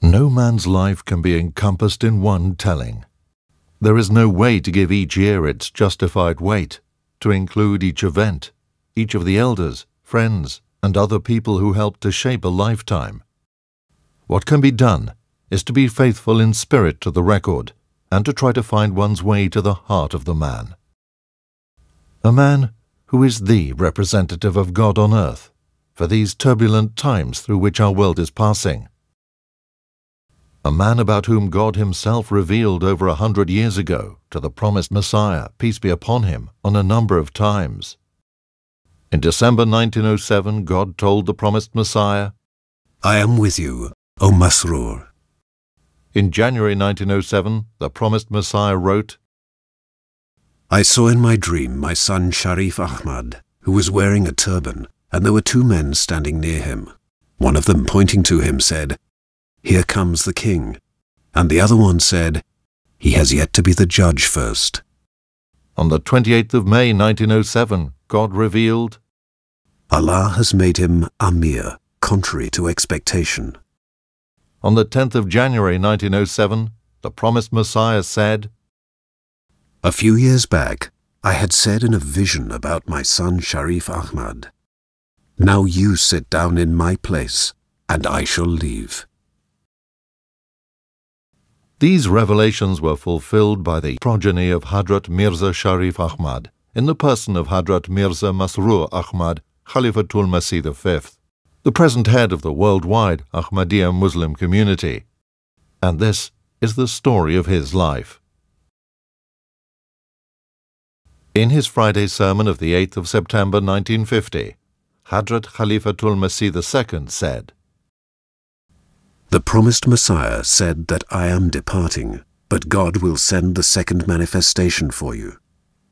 No man's life can be encompassed in one telling. There is no way to give each year its justified weight, to include each event, each of the elders, friends, and other people who helped to shape a lifetime. What can be done is to be faithful in spirit to the record and to try to find one's way to the heart of the man. A man who is the representative of God on earth for these turbulent times through which our world is passing. A man about whom God himself revealed over a hundred years ago to the promised Messiah, peace be upon him, on a number of times. In December 1907, God told the promised Messiah, I am with you, O Masrur. In January 1907, the promised Messiah wrote, I saw in my dream my son Sharif Ahmad, who was wearing a turban, and there were two men standing near him. One of them, pointing to him, said, Here comes the king. And the other one said, He has yet to be the judge first. On the 28th of May 1907, God revealed, Allah has made him Amir, contrary to expectation. On the 10th of January 1907, the promised Messiah said, A few years back, I had said in a vision about my son Sharif Ahmad, Now you sit down in my place, and I shall leave. These revelations were fulfilled by the progeny of Hadrat Mirza Sharif Ahmad in the person of Hadrat Mirza Masroor Ahmad Khalifatul Masih V, the present head of the worldwide Ahmadiyya Muslim community. And this is the story of his life. In his Friday sermon of the 8th of September 1950, Hadrat Khalifatul Masih II said, The promised Messiah said that I am departing, but God will send the second manifestation for you.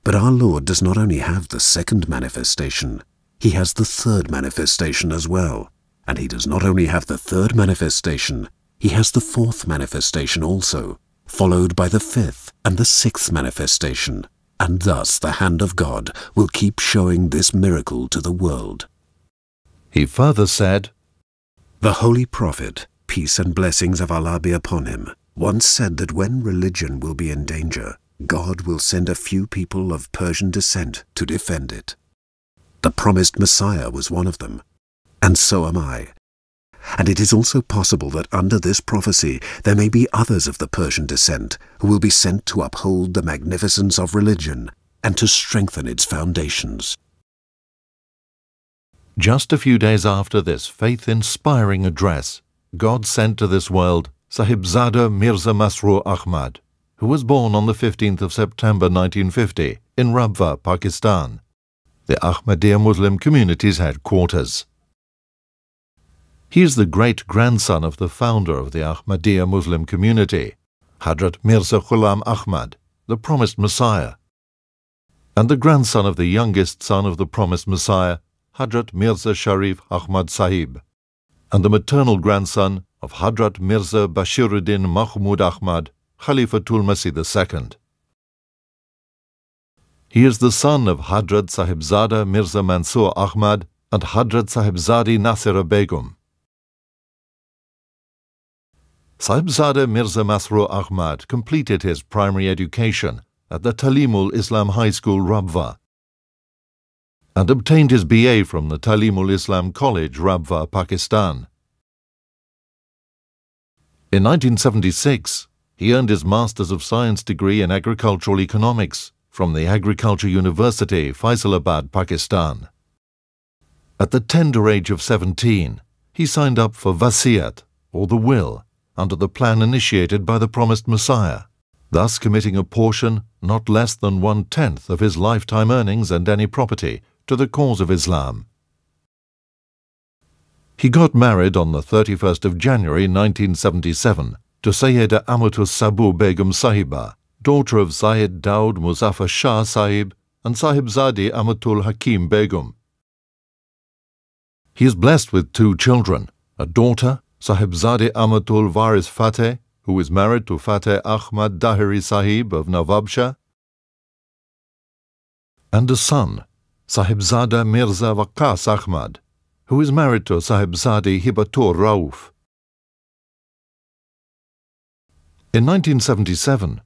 But our Lord does not only have the second manifestation, he has the third manifestation as well. And he does not only have the third manifestation, he has the fourth manifestation also, followed by the fifth and the sixth manifestation. And thus the hand of God will keep showing this miracle to the world. He further said, The Holy Prophet, peace and blessings of Allah be upon him, once said that when religion will be in danger, God will send a few people of Persian descent to defend it. The promised Messiah was one of them, and so am I. And it is also possible that under this prophecy there may be others of the Persian descent who will be sent to uphold the magnificence of religion and to strengthen its foundations. Just a few days after this faith-inspiring address, God sent to this world Sahibzada Mirza Masroor Ahmad, who was born on the 15th of September 1950 in Rabwa, Pakistan the Ahmadiyya Muslim community's headquarters. He is the great-grandson of the founder of the Ahmadiyya Muslim community, Hadrat Mirza Ghulam Ahmad, the promised Messiah, and the grandson of the youngest son of the promised Messiah, Hadrat Mirza Sharif Ahmad Sahib, and the maternal grandson of Hadrat Mirza Bashiruddin Mahmud Ahmad, Khalifatul Masih II. He is the son of Hadrat Sahibzada Mirza Mansur Ahmad and Hadrat Sahibzadi Nasira Begum. Sahibzada Mirza Masroor Ahmad completed his primary education at the Talimul Islam High School Rabwa and obtained his BA from the Talimul Islam College Rabwa, Pakistan. In 1976, he earned his Masters of Science degree in Agricultural Economics from the Agriculture University, Faisalabad, Pakistan. At the tender age of 17, he signed up for Vasiyat, or the will, under the plan initiated by the promised Messiah, thus committing a portion not less than one-tenth of his lifetime earnings and any property to the cause of Islam. He got married on the 31st of January 1977 to Sayyida Amatus Sabu Begum Sahiba, daughter of Zayed Daud Muzaffar Shah Sahib and Sahibzadi Amatul Hakim Begum. He is blessed with two children, a daughter, Sahibzadi Amatul Varis Fateh, who is married to Fateh Ahmad Dahiri Sahib of Nawabshah, and a son, Sahibzada Mirza Waqas Ahmad, who is married to Sahibzadi Hibatur Rauf. In 1977,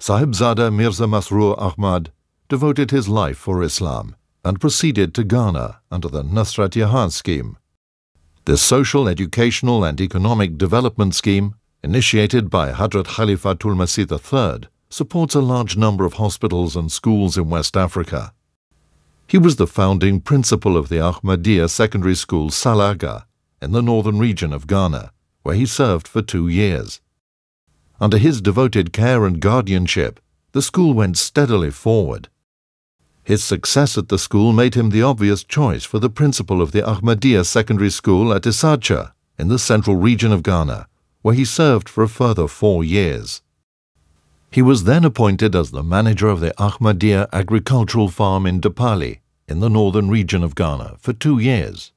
Sahibzada Mirza Masroor Ahmad devoted his life for Islam and proceeded to Ghana under the Nusrat Jahan scheme. This social, educational, and economic development scheme, initiated by Hadrat Khalifatul Masih III, supports a large number of hospitals and schools in West Africa. He was the founding principal of the Ahmadiyya Secondary School Salaga in the northern region of Ghana, where he served for two years. Under his devoted care and guardianship, the school went steadily forward. His success at the school made him the obvious choice for the principal of the Ahmadiyya Secondary School at Issatcha in the central region of Ghana, where he served for a further four years. He was then appointed as the manager of the Ahmadiyya agricultural farm in Dapali in the northern region of Ghana for two years,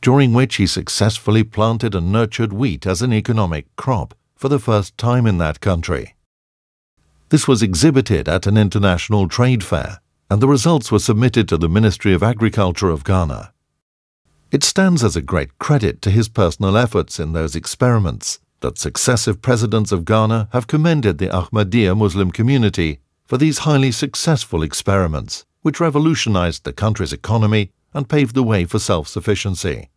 during which he successfully planted and nurtured wheat as an economic crop for the first time in that country. This was exhibited at an international trade fair, and the results were submitted to the Ministry of Agriculture of Ghana. It stands as a great credit to his personal efforts in those experiments that successive presidents of Ghana have commended the Ahmadiyya Muslim community for these highly successful experiments, which revolutionized the country's economy and paved the way for self-sufficiency.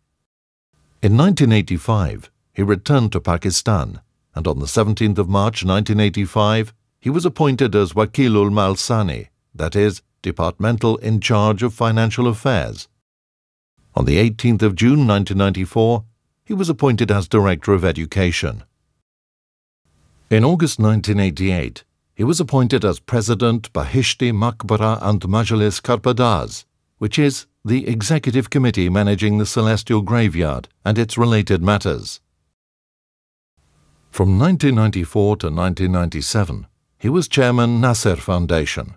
In 1985, he returned to Pakistan, and on the 17th of March 1985, he was appointed as Wakilul Malsani, that is, departmental in charge of financial affairs. On the 18th of June 1994, he was appointed as Director of Education. In August 1988, he was appointed as President Bahishti Maqbara and Majlis Karpardaz, which is the executive committee managing the Celestial Graveyard and its related matters. From 1994 to 1997, he was chairman Nasir Foundation.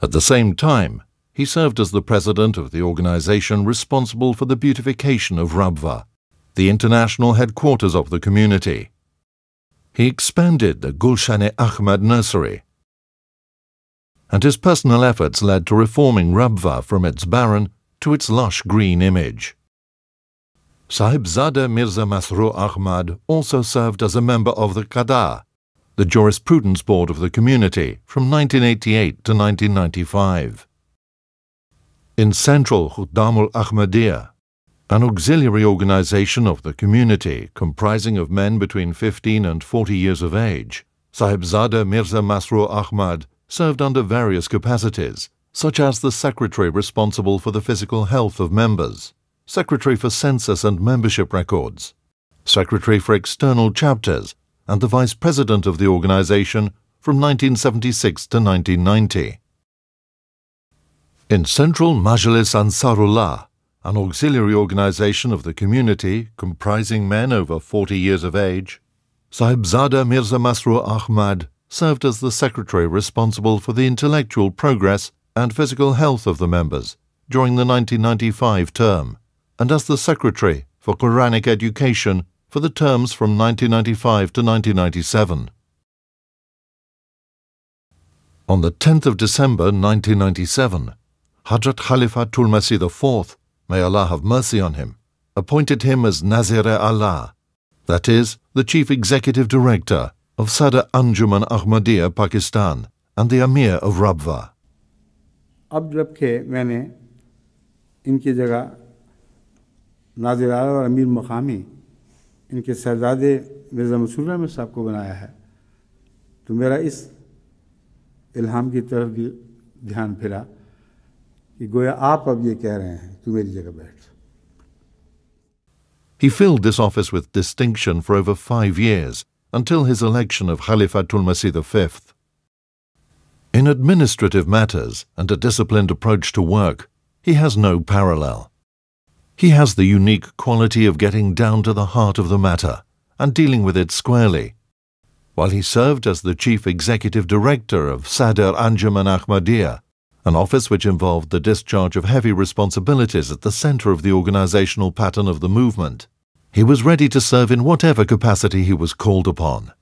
At the same time, he served as the president of the organization responsible for the beautification of Rabwa, the international headquarters of the community. He expanded the Gulshan-e Ahmad Nursery, and his personal efforts led to reforming Rabwa from its barren to its lush green image. Sahibzada Mirza Masroor Ahmad also served as a member of the Qada, the Jurisprudence Board of the community from 1988 to 1995. In Central Khuddamul Ahmadiyya, an auxiliary organization of the community comprising of men between 15 and 40 years of age, Sahibzada Mirza Masroor Ahmad served under various capacities, such as the secretary responsible for the physical health of members, secretary for census and membership records, secretary for external chapters, and the vice president of the organization from 1976 to 1990. In Central Majlis Ansarullah, an auxiliary organization of the community comprising men over 40 years of age, Sahibzada Mirza Masroor Ahmad served as the secretary responsible for the intellectual progress and physical health of the members during the 1995 term, and as the secretary for Quranic education for the terms from 1995 to 1997. On the 10th of December 1997, Hadrat Khalifatul Masih IV, may Allah have mercy on him, appointed him as Nazir A'la, that is, the Chief Executive Director of Sadr Anjuman Ahmadiyya Pakistan and the Amir of Rabwa. अब जबकि मैंने इनकी जगह नाजिर आला और अमीर मकामी इनके शहजादे मिर्ज़ा मसूर अहमद साहब को बनाया है तो मेरा इस इल्हाम की तरफ भी ध्यान फिरा कि गोया आप अब ये कह रहे हैं तू मेरी जगह बैठ He filled this office with distinction for over five years until his election of Khalifatul Masih V. In administrative matters and a disciplined approach to work, he has no parallel. He has the unique quality of getting down to the heart of the matter and dealing with it squarely. While he served as the chief executive director of Sadr Anjuman Ahmadiyya, an office which involved the discharge of heavy responsibilities at the center of the organizational pattern of the movement, he was ready to serve in whatever capacity he was called upon.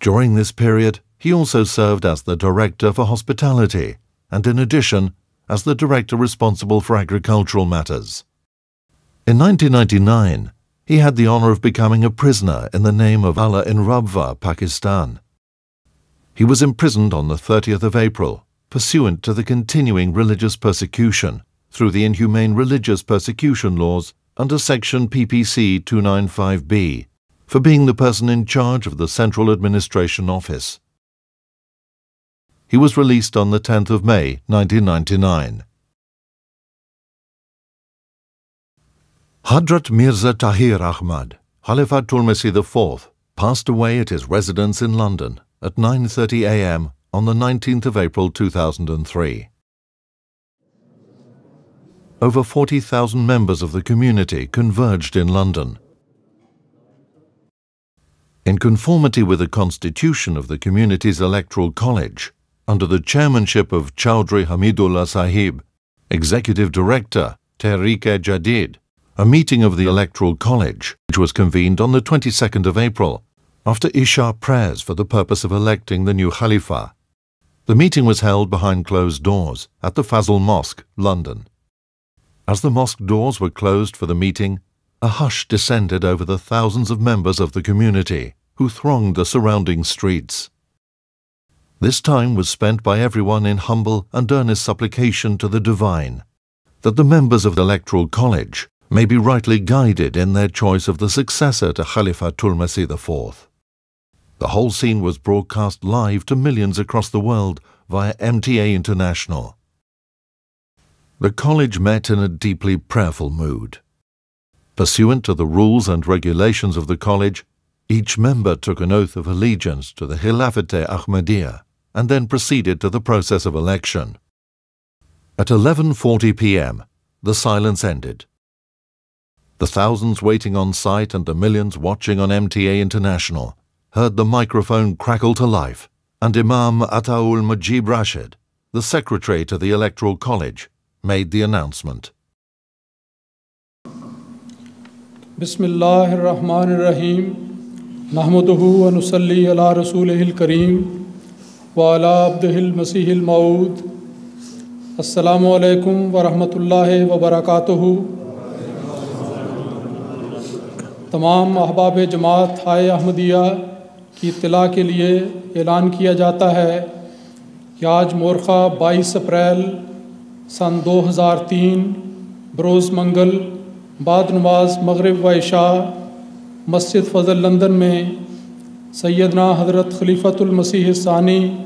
During this period, he also served as the Director for Hospitality and, in addition, as the Director responsible for agricultural matters. In 1999, He had the honor of becoming a prisoner in the name of Allah in Rabwa, Pakistan. He was imprisoned on the 30th of April, pursuant to the continuing religious persecution through the inhumane religious persecution laws under Section PPC 295B for being the person in charge of the Central Administration Office. He was released on the 10th of May 1999. Hadrat Mirza Tahir Ahmad, Khalifatul Masih IV, passed away at his residence in London at 9:30 a.m. on the 19th of April 2003. Over 40,000 members of the community converged in London. In conformity with the constitution of the community's electoral college, under the chairmanship of Chaudhry Hamidullah Sahib, Executive Director, Tehreek-e-Jadid, a meeting of the Electoral College, which was convened on the 22nd of April, after Isha prayers for the purpose of electing the new Khalifa. The meeting was held behind closed doors at the Fazl Mosque, London. As the mosque doors were closed for the meeting, a hush descended over the thousands of members of the community who thronged the surrounding streets. This time was spent by everyone in humble and earnest supplication to the Divine, that the members of the Electoral College may be rightly guided in their choice of the successor to Khalifatul Masih IV. The whole scene was broadcast live to millions across the world via MTA International. The college met in a deeply prayerful mood. Pursuant to the rules and regulations of the college, each member took an oath of allegiance to the Khilafat Ahmadiyya and then proceeded to the process of election. At 11:40 p.m., the silence ended the thousands waiting on site and the millions watching on MTA International heard the microphone crackle to life, and Imam Ataul Mujeeb Rashid, the secretary to the Electoral College, made the announcement. Bismillahir Rahmanir Rahim. Nahmaduhu wa ala rasulihil kareem wa ala abdihil masihil maud. Assalamu alaikum wa rahmatullahi wa barakatuhu. तमाम अहबाब जमात हाय अहमदिया کی اطلاع کے لیے اعلان کیا جاتا ہے۔ کہ آج مورخہ بائیس اپریل سن دو ہزار تین، بروز منگل، بعد نماز مغرب و عشاء، مسجد فضل لندن میں سیدنا حضرت خلیفۃ المسیح ثانی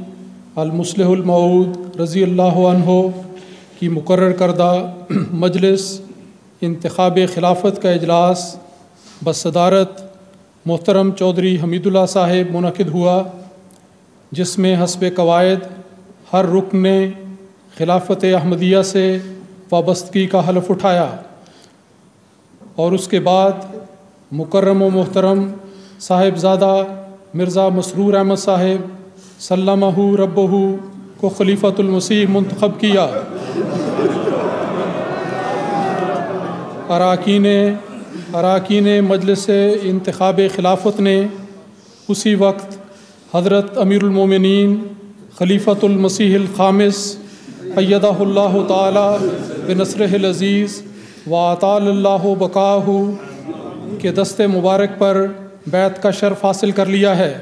المسلح المعود رضی اللہ عنہ کی مقرر کردہ مجلس انتخاب خلافت کا اجلاس بصدارت محترم چودھری حمید اللہ صاحب منعقد ہوا، جس میں حسب قواعد ہر رکن نے خلافت احمدیہ سے وابستگی کا حلف اٹھایا اور اس کے بعد مکرم و محترم صاحب زادہ مرزا مسرور احمد صاحب سلامہ ربہ کو خلیفۃ المسیح منتخب کیا۔ اراکین اراکین مجلس انتخاب خلافت نے اسی وقت حضرت امیر المومنین، خلیفۃ المسیح الخامس، ایدہ اللہ تعالی بنصر العزیز وعطال اللہ بقاہ کے دست مبارک پر بیت کا شرف حاصل کر لیا ہے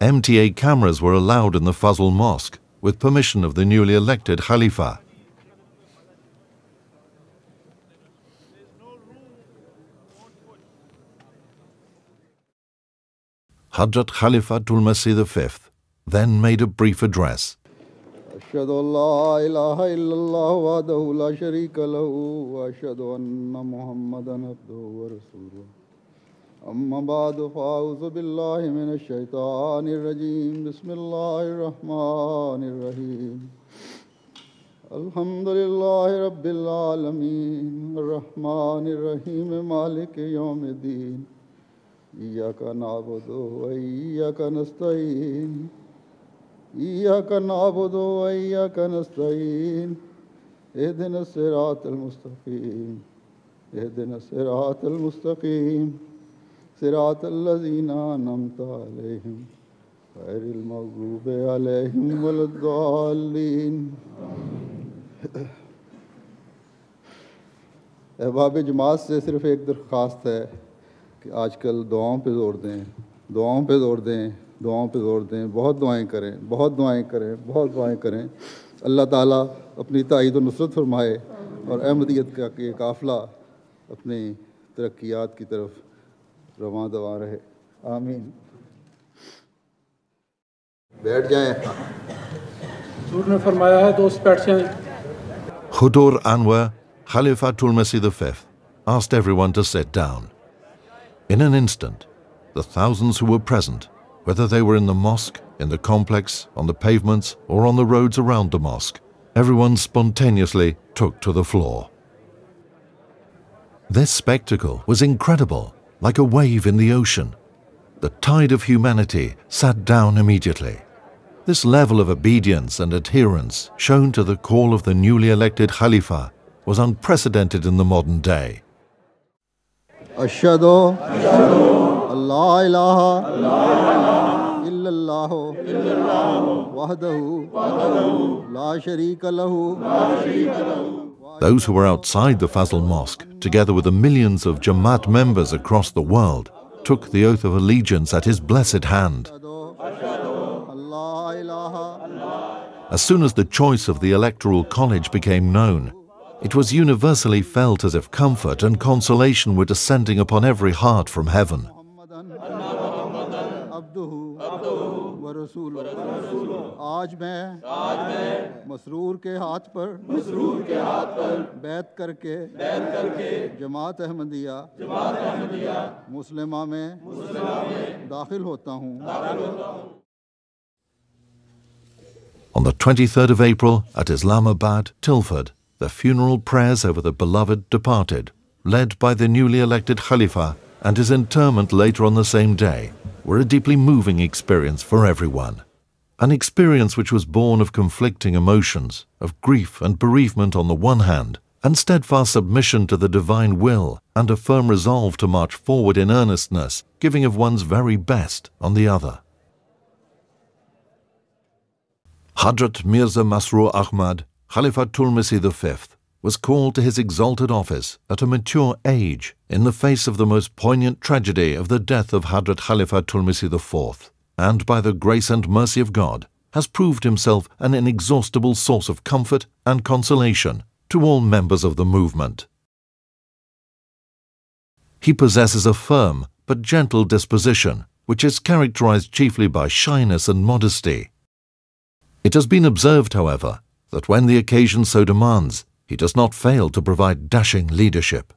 MTA cameras were allowed in the Fazl Mosque with permission of the newly elected Khalifa. Hadrat Khalifatul Masih V then made a brief address. أشهد أن لا إله إلا الله وحده لا شريك له وأشهد أن محمدا عبده ورسوله أما بعد فأعوذ بالله من الشيطان الرجيم بسم الله الرحمن الرحيم الحمد لله رب العالمين الرحمن الرحيم مالك يوم الدين إياك نعبد وإياك نستعين. إياك نعبد وإياك نستعين. اهدنا الصراط المستقيم. اهدنا الصراط المستقيم. صراط الذين أنعمت عليهم غير المغضوب عليهم ولا الضالين. احباب جماعت سے صرف ایک درخواست ہے۔ کہ آج کل دعاؤں پہ زور دیں دعاؤں پہ زور دیں دعاؤں پہ زور دیں بہت دعائیں کریں بہت دعائیں کریں بہت دعائیں کریں۔ اللہ تعالیٰ اپنی تائید و نصرت فرمائے اور احمدیت کا کہ قافلہ اپنی ترقیات کی طرف رواں دوا رہے۔ آمین۔ بیٹھ جائیں۔ نے فرمایا ہے دوست بیٹھ جائیں۔ Khudur Anwar, Khalifatul فیف آسٹ everyone to sit down In an instant, the thousands who were present, whether they were in the mosque, in the complex, on the pavements, or on the roads around the mosque, everyone spontaneously took to the floor. This spectacle was incredible, like a wave in the ocean. The tide of humanity sat down immediately. This level of obedience and adherence shown to the call of the newly elected Khalifa was unprecedented in the modern day. Those who were outside the Fazl Mosque, together with the millions of Jamaat members across the world, took the oath of allegiance at his blessed hand. As soon as the choice of the Electoral College became known, it was universally felt as if comfort and consolation were descending upon every heart from heaven. Mohammedan अब्दुहु व रसूलुहु आज मैं मसरूर के हाथ पर मसरूर के हाथ पर बैत करके बैत करके जमात अहमदिया जमात अहमदिया मुस्लिमा में मुस्लिमा में दाखिल होता हूँ On the 23rd of April at Islamabad, Tilford, the funeral prayers over the beloved departed, led by the newly elected Khalifa, and his interment later on the same day, were a deeply moving experience for everyone. An experience which was born of conflicting emotions, of grief and bereavement on the one hand, and steadfast submission to the divine will and a firm resolve to march forward in earnestness, giving of one's very best on the other. Hadrat Mirza Masroor Ahmad, Khalifatul Masih V, was called to his exalted office at a mature age in the face of the most poignant tragedy of the death of Hadrat Khalifatul Masih IV, and by the grace and mercy of God, has proved himself an inexhaustible source of comfort and consolation to all members of the movement. He possesses a firm but gentle disposition, which is characterized chiefly by shyness and modesty. It has been observed, however, that when the occasion so demands, he does not fail to provide dashing leadership.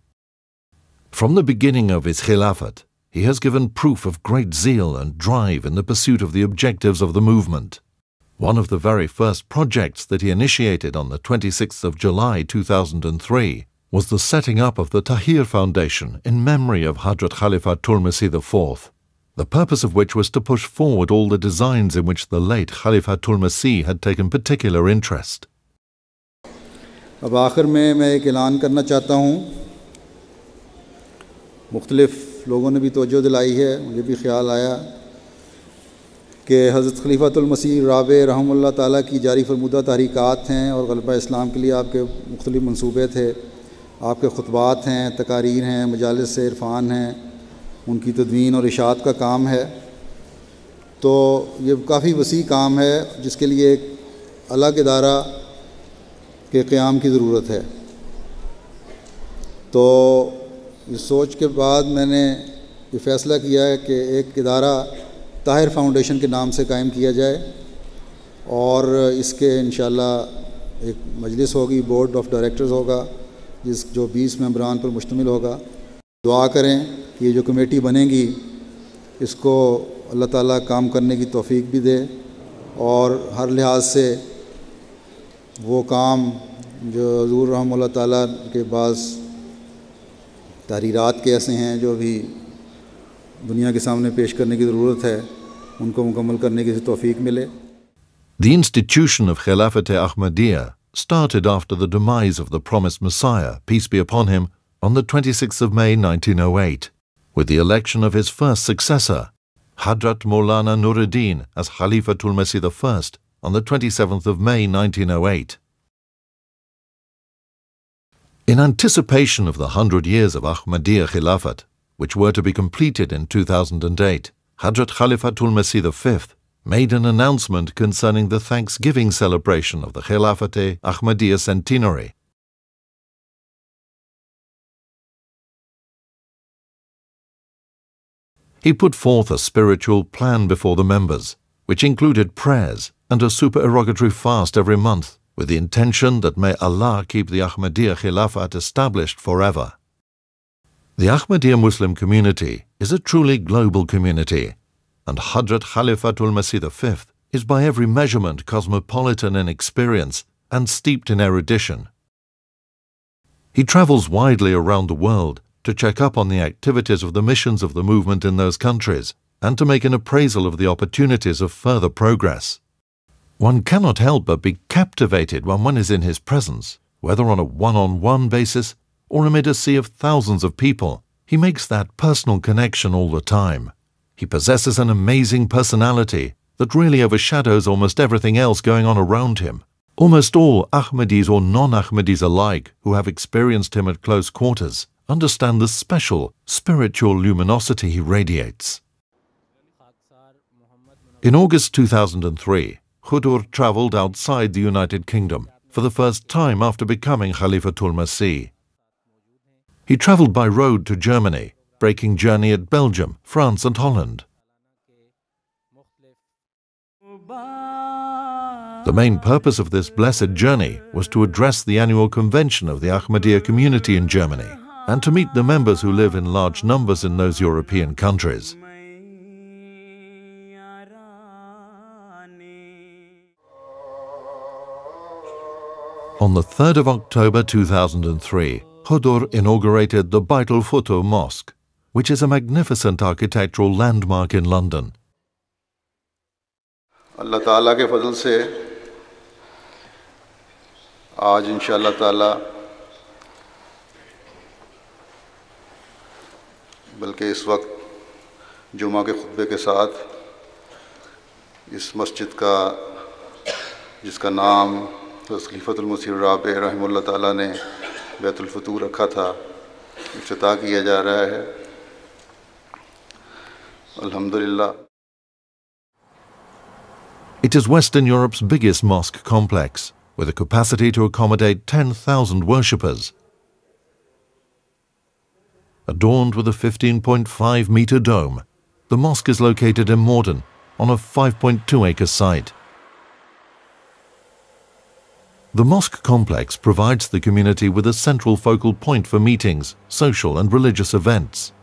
From the beginning of his Khilafat, he has given proof of great zeal and drive in the pursuit of the objectives of the movement. One of the very first projects that he initiated on the 26th of July 2003 was the setting up of the Tahir Foundation in memory of Hadrat Khalifatul Masih IV, the purpose of which was to push forward all the designs in which the late Khalifa Tulmasi had taken particular interest. اب آخر میں میں ایک اعلان کرنا چاہتا ہوں۔ مختلف لوگوں نے بھی توجہ دلائی ہے، مجھے بھی خیال آیا کہ حضرت خلیفہ المسیح رابع رحم اللہ تعالیٰ کی جاری فرمودہ تحریکات ہیں اور غلبہ اسلام کے لیے آپ کے مختلف منصوبے تھے۔ آپ کے خطبات ہیں، تقاریر ہیں، مجالس عرفان ہیں۔ ان کی تدوین اور اشاعت کا کام ہے۔ تو یہ کافی وسیع کام ہے، جس کے لیے ایک الگ ادارہ کے قیام کی ضرورت ہے۔ تو اس سوچ کے بعد میں نے یہ فیصلہ کیا ہے کہ ایک ادارہ طاہر فاؤنڈیشن کے نام سے قائم کیا جائے اور اس کے انشاءاللہ ایک مجلس ہوگی، بورڈ آف ڈائریکٹرز ہوگا، جس جو بیس ممبران پر مشتمل ہوگا۔ دعا کریں کہ یہ جو کمیٹی بنے گی اس کو اللہ تعالیٰ کام کرنے کی توفیق بھی دے اور ہر لحاظ سے وہ کام جو حضور رحم اللہ تعالیٰ کے بعض تحریرات کے ایسے ہیں جو بھی دنیا کے سامنے پیش کرنے کی ضرورت ہے ان کو مکمل کرنے کی توفیق ملے۔ دی انسٹیٹیوشن آف خلافت Ahmadiyya started after the demise of the promised Messiah, peace be upon him, on the 26th of May 1908, with the election of his first successor, Hadrat Maulana Nuruddin as Khalifatul Masih I on the 27th of May 1908. In anticipation of the hundred years of Ahmadiyya Khilafat, which were to be completed in 2008, Hadrat Khalifatul Masih V made an announcement concerning the Thanksgiving celebration of the Khilafat Ahmadiyya centenary. He put forth a spiritual plan before the members, which included prayers and a supererogatory fast every month, with the intention that may Allah keep the Ahmadiyya Khilafat established forever. The Ahmadiyya Muslim community is a truly global community, and Hadrat Khalifatul Masih V is by every measurement cosmopolitan in experience and steeped in erudition. He travels widely around the world to check up on the activities of the missions of the movement in those countries and to make an appraisal of the opportunities of further progress. One cannot help but be captivated when one is in his presence, whether on a one-on-one basis or amid a sea of thousands of people. He makes that personal connection all the time. He possesses an amazing personality that really overshadows almost everything else going on around him. Almost all Ahmadis or non-Ahmadis alike who have experienced him at close quarters understand the special spiritual luminosity he radiates. In August 2003, Hudur travelled outside the United Kingdom for the first time after becoming Khalifatul Masih. He travelled by road to Germany, breaking journey at Belgium, France and Holland. The main purpose of this blessed journey was to address the annual convention of the Ahmadiyya community in Germany and to meet the members who live in large numbers in those European countries. On the 3rd of October 2003, Hudur inaugurated the Baitul Mosque, which is a magnificent architectural landmark in London. Allah ताला के फजल से आज इन taala. بلکہ اس وقت جمعہ کے خطبے کے ساتھ اس مسجد کا جس کا نام خلیفت المسیر راب رحمہ اللہ تعالیٰ نے بیت الفتوح رکھا تھا افتتاح کیا جا رہا ہے الحمدللہ It is Western Europe's biggest mosque complex, with a capacity to accommodate 10,000 worshippers. Adorned with a 15.5 metre dome, the mosque is located in Morden on a 5.2 acre site. The mosque complex provides the community with a central focal point for meetings, social and religious events.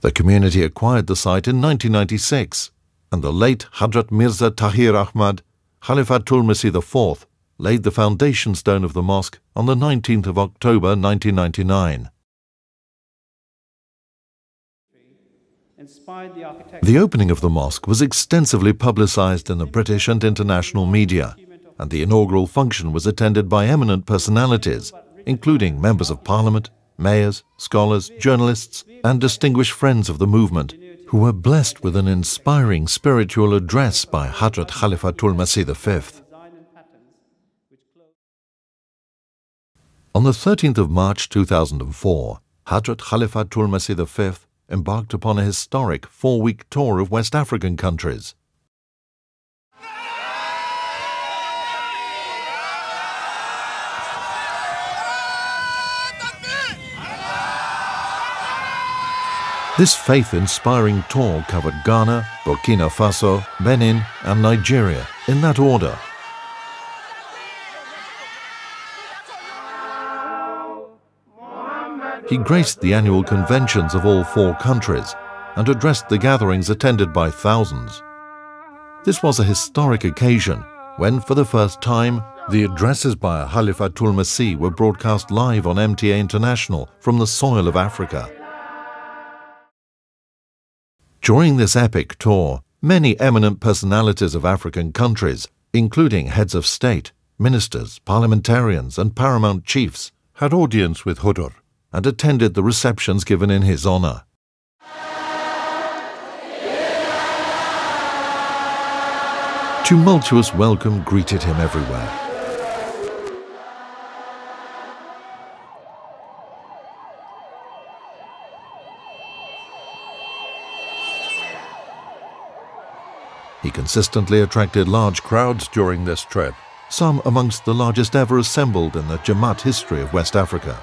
The community acquired the site in 1996, and the late Hadrat Mirza Tahir Ahmad, Khalifatul Masih IV, laid the foundation stone of the mosque on the 19th of October 1999. The opening of the mosque was extensively publicized in the British and international media, and the inaugural function was attended by eminent personalities, including members of parliament, mayors, scholars, journalists, and distinguished friends of the movement, who were blessed with an inspiring spiritual address by Hadrat Khalifatul Masih V. On the 13th of March 2004, Hadrat Khalifatul Masih V embarked upon a historic four-week tour of West African countries. This faith-inspiring tour covered Ghana, Burkina Faso, Benin and Nigeria, in that order. He graced the annual conventions of all four countries and addressed the gatherings attended by thousands. This was a historic occasion when, for the first time, the addresses by Khalifatul Masih were broadcast live on MTA International from the soil of Africa. During this epic tour, many eminent personalities of African countries, including heads of state, ministers, parliamentarians and paramount chiefs, had audience with Hudur and attended the receptions given in his honour. Tumultuous welcome greeted him everywhere. He consistently attracted large crowds during this trip, some amongst the largest ever assembled in the Jamaat history of West Africa.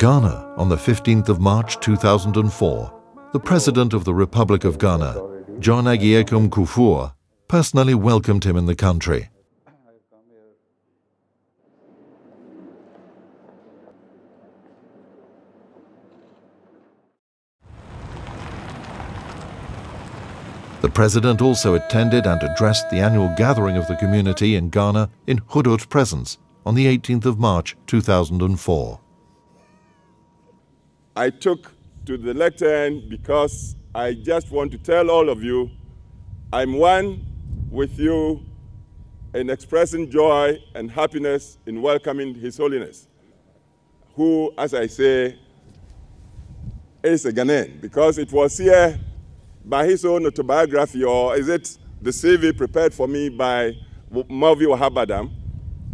Ghana, on the 15th of March 2004, the President of the Republic of Ghana, John Agyekum Kufuor, personally welcomed him in the country. The President also attended and addressed the annual gathering of the community in Ghana in Hudur's presence on the 18th of March 2004. I took to the lectern because I just want to tell all of you I'm one with you in expressing joy and happiness in welcoming His Holiness, who, as I say, is a Ghanaian, because it was here by his own autobiography, or is it the CV prepared for me by Mavi Wahabadam?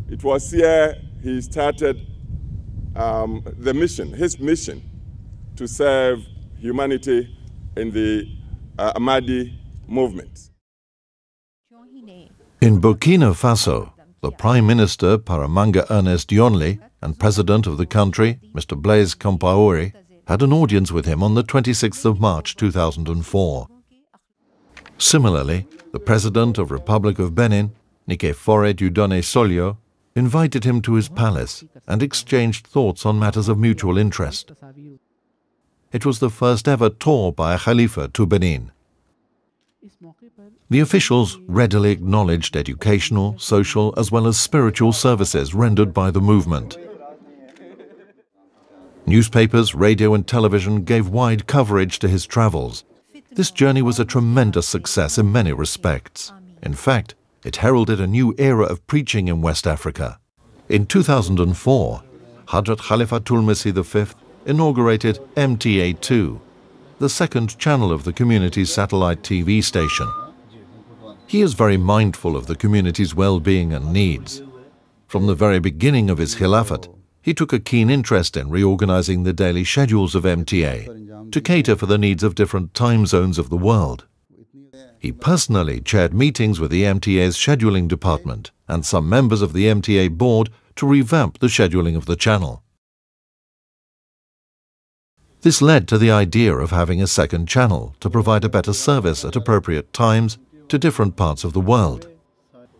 It was here he started um, the mission, his mission to serve humanity in the uh, Ahmadi movement. In Burkina Faso, the Prime Minister Paramanga Ernest Yonli and President of the country, Mr. Blaise Compaoré, had an audience with him on the 26th of March 2004. Similarly, the President of Republic of Benin, Nicéphore Dieudonné Soglo, invited him to his palace and exchanged thoughts on matters of mutual interest. It was the first ever tour by a Khalifa to Benin. The officials readily acknowledged educational, social, as well as spiritual services rendered by the movement. Newspapers, radio, and television gave wide coverage to his travels. This journey was a tremendous success in many respects. In fact, it heralded a new era of preaching in West Africa. In 2004, Hadrat Khalifa Masih V inaugurated MTA2, the second channel of the community's satellite TV station. He is very mindful of the community's well-being and needs. From the very beginning of his Khilafat, he took a keen interest in reorganizing the daily schedules of MTA to cater for the needs of different time zones of the world. He personally chaired meetings with the MTA's scheduling department and some members of the MTA board to revamp the scheduling of the channel. This led to the idea of having a second channel to provide a better service at appropriate times to different parts of the world.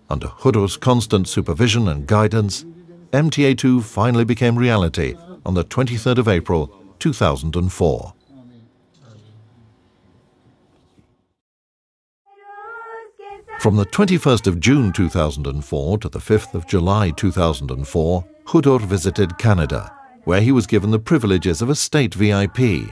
Under Hudur's constant supervision and guidance, MTA2 finally became reality on the 23rd of April 2004. From the 21st of June 2004 to the 5th of July 2004, Hudur visited Canada, where he was given the privileges of a state VIP.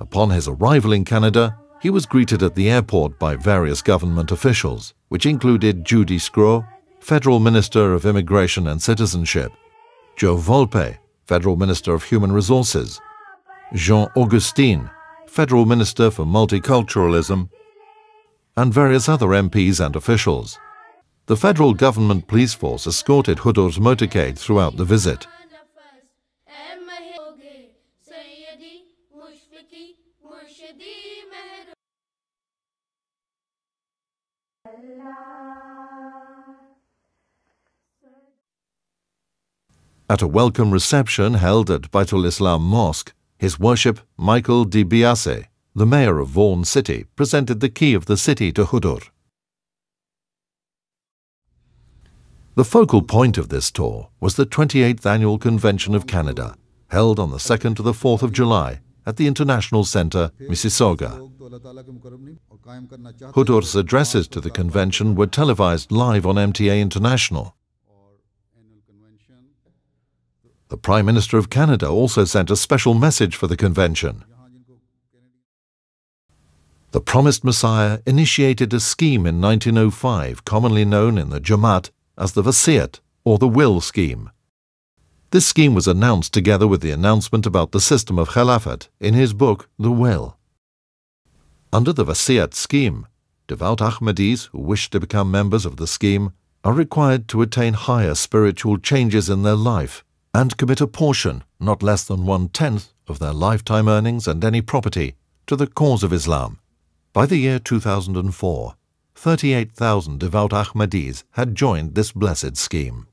Upon his arrival in Canada, he was greeted at the airport by various government officials, which included Judy Sgro, Federal Minister of Immigration and Citizenship, Joe Volpe, Federal Minister of Human Resources, Jean Augustine, Federal Minister for Multiculturalism, and various other MPs and officials. The federal government police force escorted Hudur's motorcade throughout the visit. At a welcome reception held at Baitul Islam Mosque, His Worship Michael Di Biase, the mayor of Vaughan City, presented the key of the city to Hudur. The focal point of this tour was the 28th Annual Convention of Canada, held on the 2nd to the 4th of July at the International Centre, Mississauga. Hudur's addresses to the convention were televised live on MTA International. The Prime Minister of Canada also sent a special message for the convention. The Promised Messiah initiated a scheme in 1905 commonly known in the Jamaat as the Wasiat, or the Will Scheme. This scheme was announced together with the announcement about the system of Khilafat in his book The Will. Under the Wasiat scheme, devout Ahmadis who wish to become members of the scheme are required to attain higher spiritual changes in their life and commit a portion, not less than one tenth, of their lifetime earnings and any property to the cause of Islam. By the year 2004, 38,000 devout Ahmadis had joined this blessed scheme.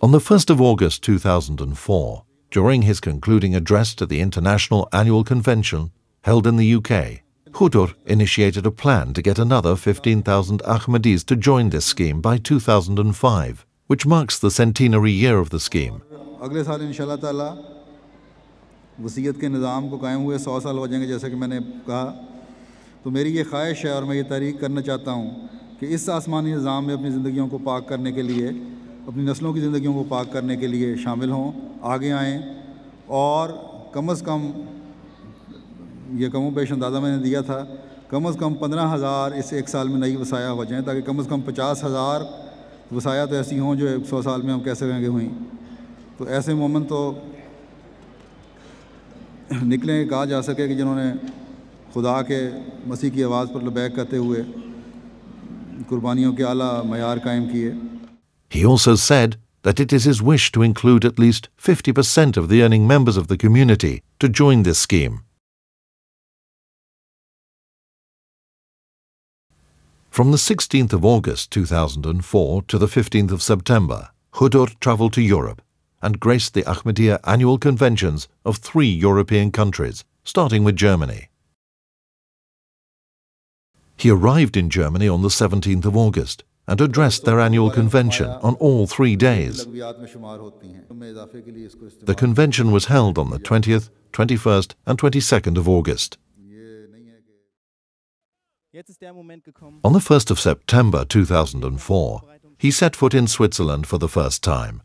On the 1st of August 2004, during his concluding address to the International Annual Convention held in the UK, Hudur initiated a plan to get another 15,000 Ahmadis to join this scheme by 2005, which marks the centenary year of the scheme. अगले साल इंशाल्लाह ताला वसीयत के निज़ाम को कायम हुए सौ साल हो जाएंगे जैसा कि मैंने कहा تو میری یہ خواہش ہے اور میں یہ تحریک کرنا چاہتا ہوں کہ اس آسمانی نظام میں اپنی زندگیوں کو پاک کرنے کے لیے، اپنی نسلوں کی زندگیوں کو پاک کرنے کے لیے شامل ہوں، آگے آئیں۔ اور کم از کم، یہ کم و پیش اندازہ میں نے دیا تھا، کم از کم پندرہ ہزار اس ایک سال میں نئی وسایا ہو جائیں تاکہ کم از کم پچاس ہزار وسایا تو ایسی ہوں جو ایک سو سال میں ہم کیسے رہیں گے ہوئیں۔ تو ایسے مومن تو نکلیں، کہا جا سکے کہ جنہوں نے खुदा के मसीह की आवाज़ पर लबैक करते हुए कुर्बानियों के आला मैार कायम किए He also said that it is his wish to include at least 50% of the earning members of the community to join this scheme. From the 16th of August 2004 to the 15th of September, Hudur travelled to Europe and graced the Ahmadiyya annual conventions of three European countries, starting with Germany. He arrived in Germany on the 17th of August and addressed their annual convention on all three days. The convention was held on the 20th, 21st, and 22nd of August. On the 1st of September 2004, he set foot in Switzerland for the first time.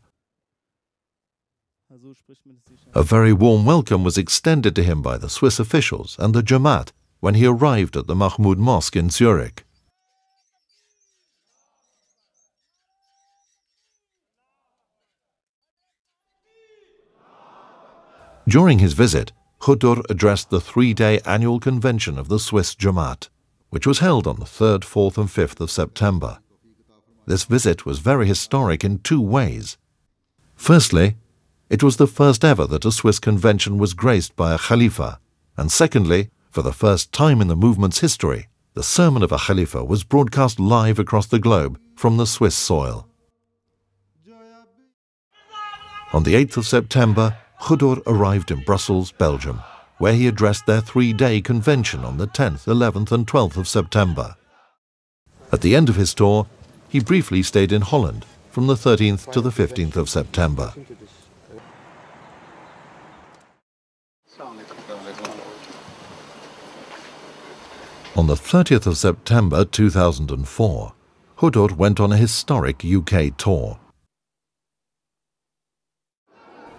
A very warm welcome was extended to him by the Swiss officials and the Jamaat when he arrived at the Mahmud Mosque in Zurich. During his visit, Hudur addressed the three-day annual convention of the Swiss Jamaat, which was held on the 3rd, 4th and 5th of September. This visit was very historic in two ways. Firstly, it was the first ever that a Swiss convention was graced by a Khalifa, and secondly, for the first time in the movement's history, the sermon of a Khalifa was broadcast live across the globe from the Swiss soil. On the 8th of September, Hudur arrived in Brussels, Belgium, where he addressed their three-day convention on the 10th, 11th and 12th of September. At the end of his tour, he briefly stayed in Holland from the 13th to the 15th of September. On the 30th of September 2004, Hudur went on a historic UK tour.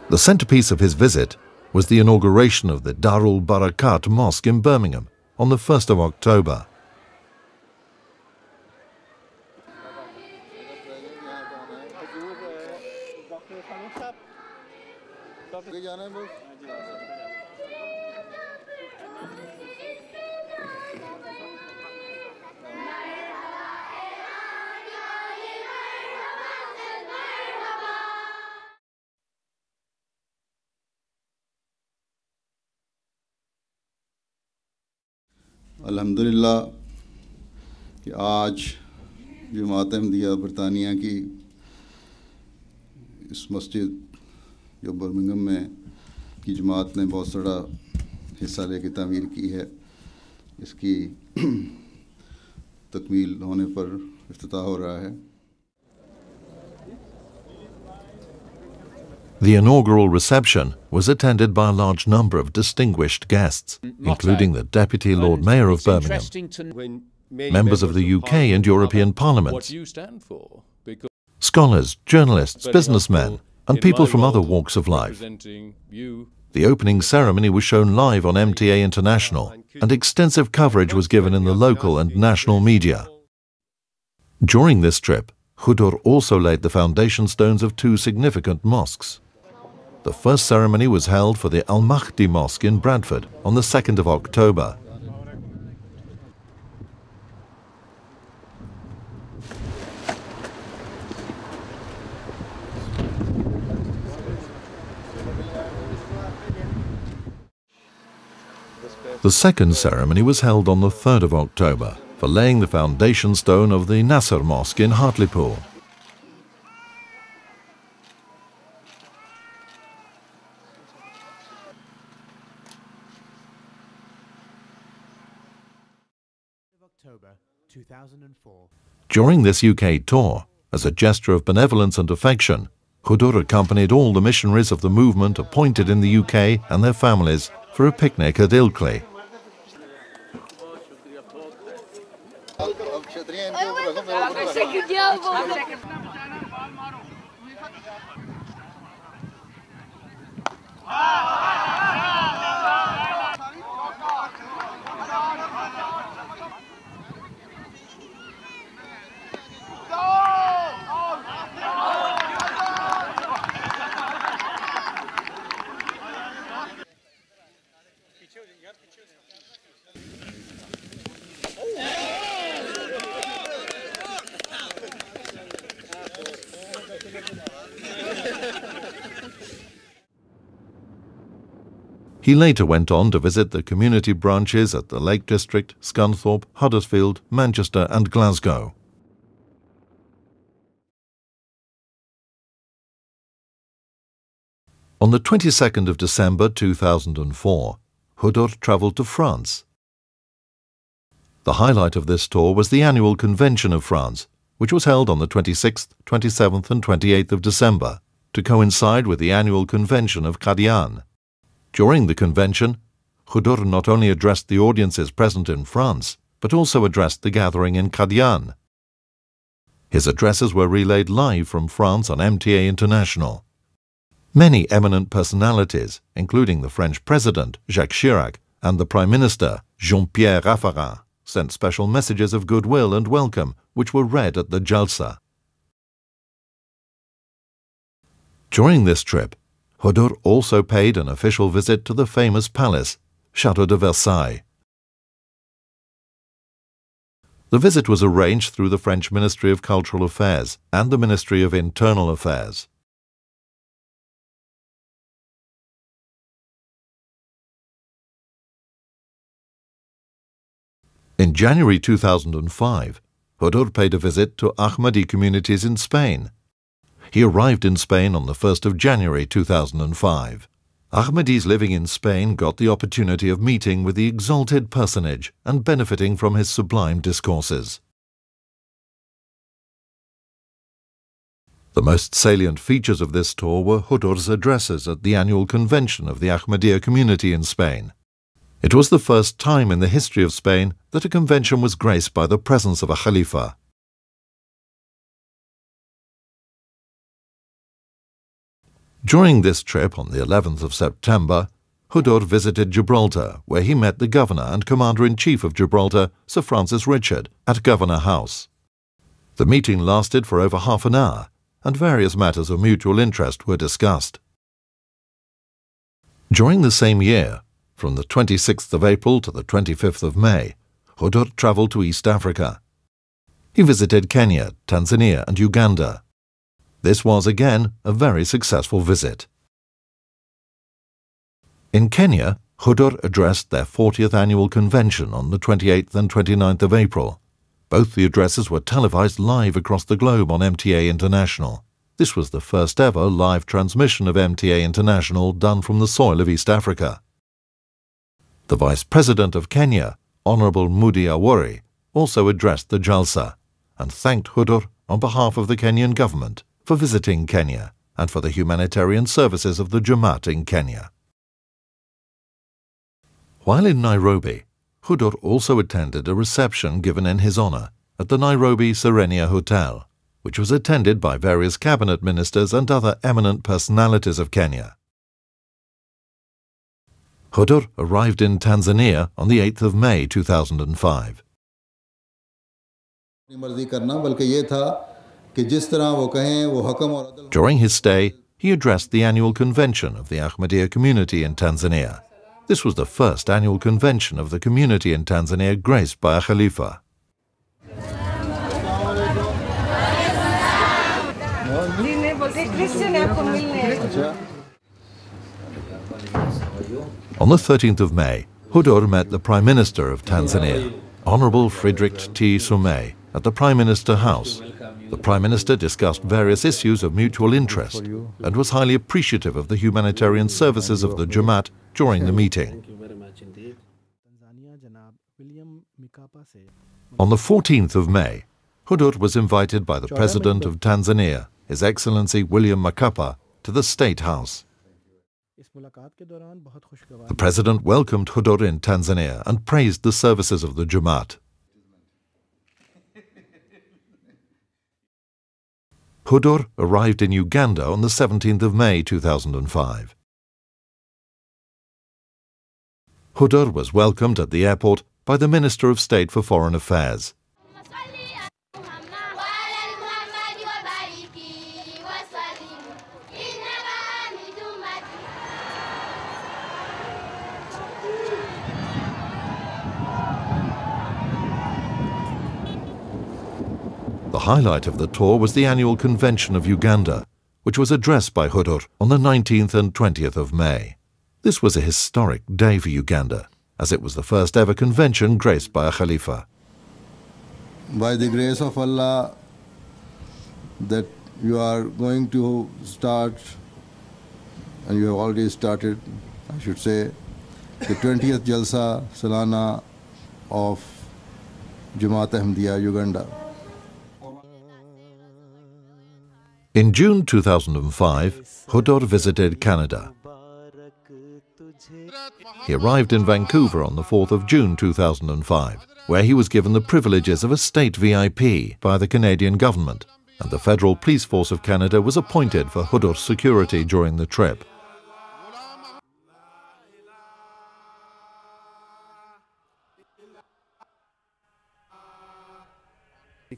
The centerpiece of his visit was the inauguration of the Darul Barakat Mosque in Birmingham on the 1st of October. الحمد للہ کہ آج جماعت احمدیہ برطانیہ کی اس مسجد جو Birmingham میں کی جماعت نے بہت سارا حصہ لے کے تعمیر کی ہے، اس کی تکمیل ہونے پر افتتاح ہو رہا ہے۔ The inaugural reception was attended by a large number of distinguished guests, including the Deputy Lord Mayor of Birmingham, members of the UK and European parliaments, scholars, journalists, businessmen, and people from other walks of life. The opening ceremony was shown live on MTA International, and extensive coverage was given in the local and national media. During this trip, Hudur also laid the foundation stones of two significant mosques. The first ceremony was held for the Al Mahdi Mosque in Bradford on the 2nd of October. The second ceremony was held on the 3rd of October for laying the foundation stone of the Nasir Mosque in Hartlepool. October 2004. During this UK tour, as a gesture of benevolence and affection, Hudur accompanied all the missionaries of the movement appointed in the UK and their families for a picnic at Ilkley. He later went on to visit the community branches at the Lake District, Scunthorpe, Huddersfield, Manchester and Glasgow. On the 22nd of December 2004, Hudur travelled to France. The highlight of this tour was the annual Convention of France, which was held on the 26th, 27th and 28th of December to coincide with the annual Convention of Qadian. During the convention, Hudur not only addressed the audiences present in France, but also addressed the gathering in Qadian. His addresses were relayed live from France on MTA International. Many eminent personalities, including the French President Jacques Chirac and the Prime Minister Jean-Pierre Raffarin, sent special messages of goodwill and welcome, which were read at the Jalsa. During this trip, Hudur also paid an official visit to the famous palace, Chateau de Versailles. The visit was arranged through the French Ministry of Cultural Affairs and the Ministry of Internal Affairs. In January 2005, Hudur paid a visit to Ahmadi communities in Spain. He arrived in Spain on the 1st of January 2005. Ahmadis living in Spain got the opportunity of meeting with the exalted personage and benefiting from his sublime discourses. The most salient features of this tour were Hudur's addresses at the annual convention of the Ahmadiyya community in Spain. It was the first time in the history of Spain that a convention was graced by the presence of a Khalifa. During this trip on the 11th of September, Hudur visited Gibraltar, where he met the Governor and Commander-in-Chief of Gibraltar, Sir Francis Richard, at Governor House. The meeting lasted for over half an hour, and various matters of mutual interest were discussed. During the same year, from the 26th of April to the 25th of May, Hudur travelled to East Africa. He visited Kenya, Tanzania and Uganda. This was again a very successful visit. In Kenya, Hudur addressed their 40th annual convention on the 28th and 29th of April. Both the addresses were televised live across the globe on MTA International. This was the first ever live transmission of MTA International done from the soil of East Africa. The Vice President of Kenya, Honorable Moody Awori, also addressed the Jalsa and thanked Hudur on behalf of the Kenyan government for visiting Kenya and for the humanitarian services of the Jamaat in Kenya. While in Nairobi, Hudur also attended a reception given in his honor at the Nairobi Serena Hotel, which was attended by various cabinet ministers and other eminent personalities of Kenya. Hudur arrived in Tanzania on the 8th of May 2005. During his stay, he addressed the annual convention of the Ahmadiyya community in Tanzania. This was the first annual convention of the community in Tanzania graced by a Khalifa. On the 13th of May, Hudur met the Prime Minister of Tanzania, Honorable Frederick T. Sumaye, at the Prime Minister House the Prime Minister discussed various issues of mutual interest and was highly appreciative of the humanitarian services of the Jamaat during the meeting. On the 14th of May, Hudur was invited by the President of Tanzania, His Excellency William Mkapa, to the State House. The President welcomed Hudur in Tanzania and praised the services of the Jamaat. Hudur arrived in Uganda on the 17th of May 2005. Hudur was welcomed at the airport by the Minister of State for Foreign Affairs. The highlight of the tour was the annual convention of Uganda, which was addressed by Hudur on the 19th and 20th of May. This was a historic day for Uganda, as it was the first ever convention graced by a Khalifa. by the grace of Allah that you are going to start and you have already started I should say the 20th Jalsa Salana of Jamaat Ahmadiyya Uganda In June 2005, Hudur visited Canada. He arrived in Vancouver on the 4th of June 2005, where he was given the privileges of a state VIP by the Canadian government, and the Federal Police Force of Canada was appointed for Hudur's security during the trip.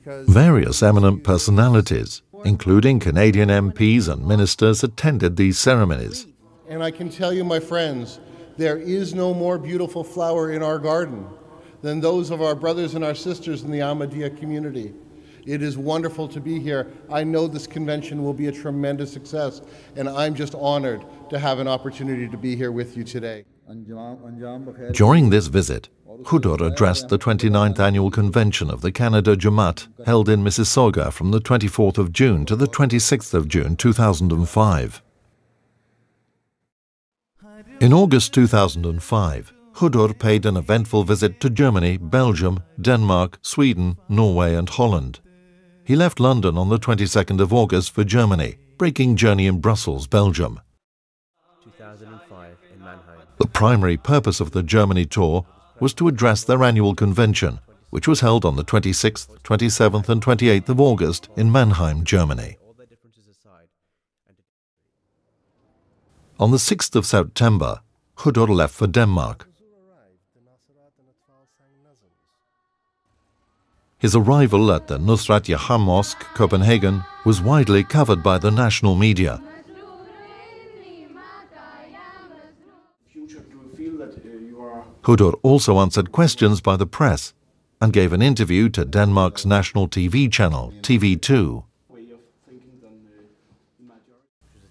Various eminent personalities, including Canadian MPs and ministers, attended these ceremonies. And I can tell you, my friends, there is no more beautiful flower in our garden than those of our brothers and our sisters in the Ahmadiyya community. It is wonderful to be here. I know this convention will be a tremendous success, and I'm just honored to have an opportunity to be here with you today. During this visit, Hudur addressed the 29th annual convention of the Canada Jamaat held in Mississauga from the 24th of June to the 26th of June 2005. In August 2005, Hudur paid an eventful visit to Germany, Belgium, Denmark, Sweden, Norway and Holland. He left London on the 22nd of August for Germany, breaking journey in Brussels, Belgium. 2005 in Mannheim. The primary purpose of the Germany tour was to address their annual convention, which was held on the 26th, 27th, and 28th of August in Mannheim, Germany. All their differences aside, and to On the 6th of September, Hudur left for Denmark. His arrival at the Nusrat Jahan Mosque, Copenhagen, was widely covered by the national media. Hudur also answered questions by the press and gave an interview to Denmark's national TV channel, TV2.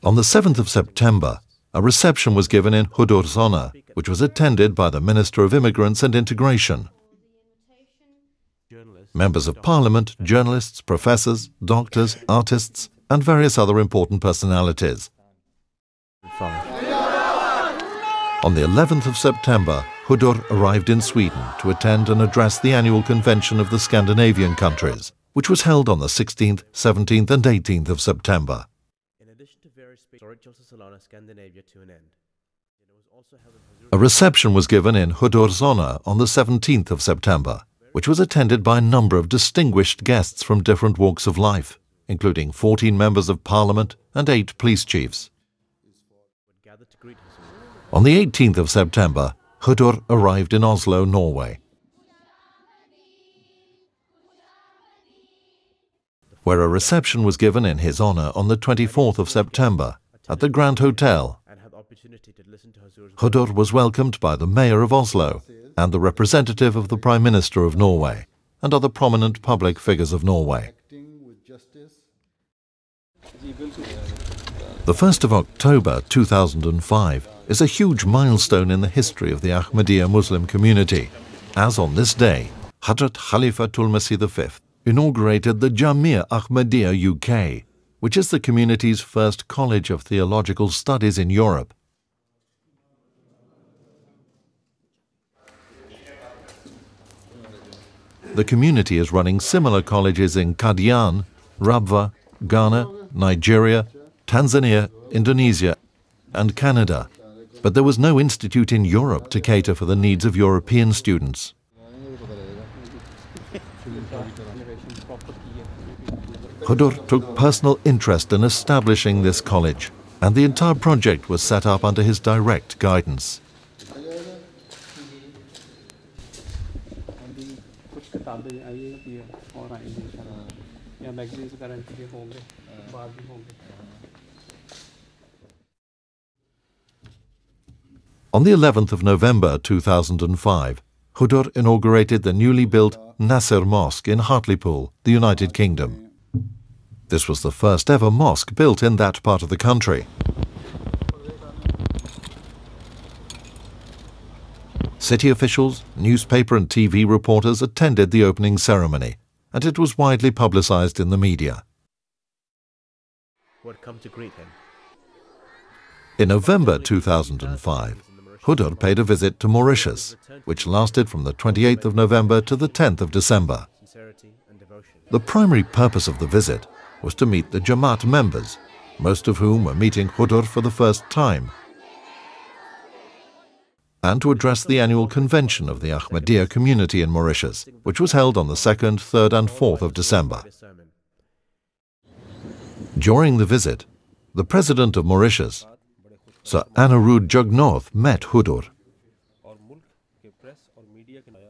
On the 7th of September, a reception was given in Hudur's honor, which was attended by the Minister of Immigrants and Integration. Members of Parliament, journalists, professors, doctors, artists, and various other important personalities. On the 11th of September, Hudur arrived in Sweden to attend and address the annual convention of the Scandinavian countries, which was held on the 16th, 17th, and 18th of September. In addition to various historic Salana Scandinavia to an end. It was also held in A reception was given in Hudur's honor on the 17th of September, which was attended by a number of distinguished guests from different walks of life, including 14 members of parliament and eight police chiefs. would gather to greet his On the 18th of September, Hudur arrived in Oslo, Norway. where a reception was given in his honor on the 24th of September at the Grand Hotel. and had the opportunity to listen to Hazur's Hudur was welcomed by the mayor of Oslo and the representative of the Prime Minister of Norway and other prominent public figures of Norway. Acting with justice. The 1st of October 2005 is a huge milestone in the history of the Ahmadiyya Muslim community, as on this day, Hadrat Khalifa Masih V inaugurated the Jamia Ahmadiyya UK, which is the community's first college of theological studies in Europe. The community is running similar colleges in Qadian, Rabwah, Ghana, Nigeria, Tanzania, Indonesia, and Canada. But there was no institute in Europe to cater for the needs of European students. Hudur took personal interest in establishing this college, and the entire project was set up under his direct guidance. On the 11th of November 2005, Hudur inaugurated the newly built Nasir Mosque in Hartlepool, the United Kingdom. This was the first ever mosque built in that part of the country. City officials, newspaper and TV reporters attended the opening ceremony, and it was widely publicized in the media. to greet him. In November 2005, Hudur paid a visit to Mauritius, which lasted from the 28th of November to the 10th of December. The primary purpose of the visit was to meet the Jamaat members, most of whom were meeting Hudur for the first time, and to address the annual convention of the Ahmadiyya community in Mauritius, which was held on the 2nd, 3rd, and 4th of December. During the visit, the president of Mauritius, Sir Anerood Jugnauth, met Hudur.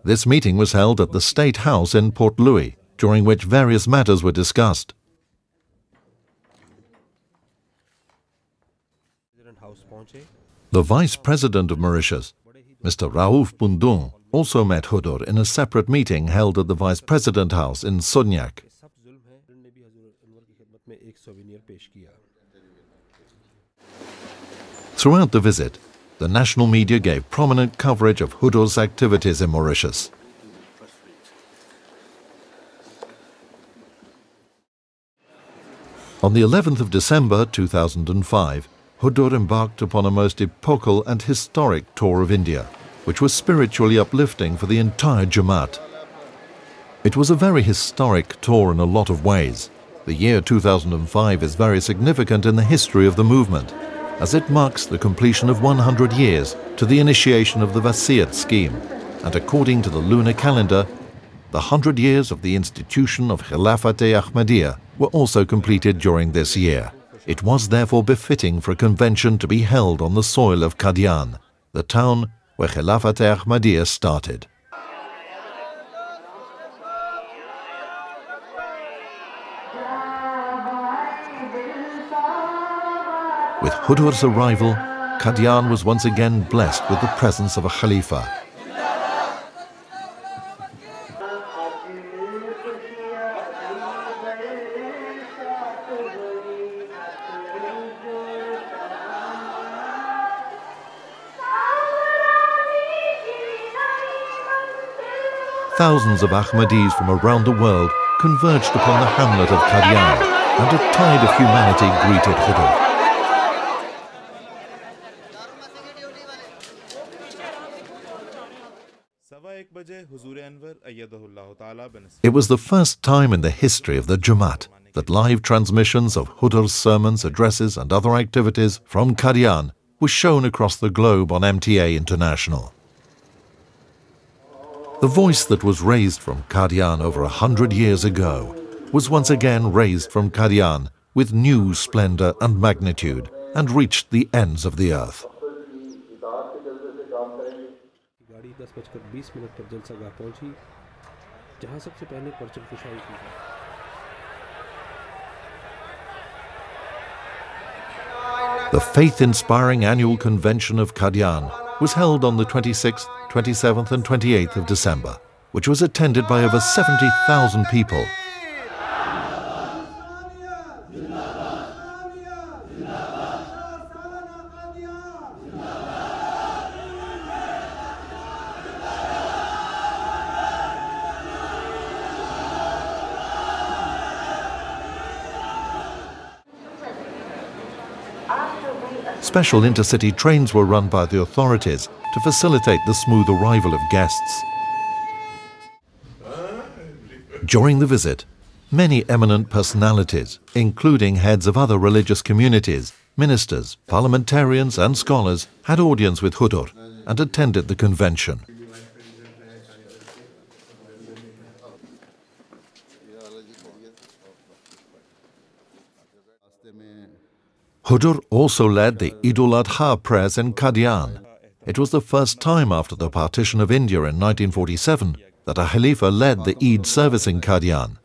This meeting was held at the State House in Port Louis, during which various matters were discussed. The Vice President of Mauritius, Mr. Raouf Bundhun, also met Hudur in a separate meeting held at the Vice President House in Sognac. Throughout the visit, the national media gave prominent coverage of Hudur's activities in Mauritius. On the 11th of December 2005, Hudur embarked upon a most epochal and historic tour of India, which was spiritually uplifting for the entire Jamaat. It was a very historic tour in a lot of ways. The year 2005 is very significant in the history of the movement, as it marks the completion of 100 years to the initiation of the Wasiat scheme, and according to the lunar calendar, the 100 years of the institution of Khilafat-e Ahmadiyya were also completed during this year. It was therefore befitting for a convention to be held on the soil of Qadian, the town where Khilafat-e Ahmadiyya started. With Hudur's arrival, Qadian was once again blessed with the presence of a Khalifa. Thousands of Ahmadis from around the world converged upon the hamlet of Qadian, and a tide of humanity greeted Hudur. It was the first time in the history of the Jamaat that live transmissions of Hudur's sermons, addresses, and other activities from Qadian were shown across the globe on MTA International. The voice that was raised from Qadian over a hundred years ago was once again raised from Qadian with new splendor and magnitude and reached the ends of the earth. दस बजकर बीस minute पर पहुँची जहाँ सबसे पहले परचम कुशाई की The faith inspiring annual convention of Qadian was held on the 26th, 27th, and 28th of December, which was attended by over 70,000 people. Special intercity trains were run by the authorities to facilitate the smooth arrival of guests. During the visit, many eminent personalities, including heads of other religious communities, ministers, parliamentarians and scholars, had audience with Hudur and attended the convention. Hudur also led the Idul Adha prayers in Qadian. It was the first time after the partition of India in 1947 that a Khalifa led the Eid service in Qadian.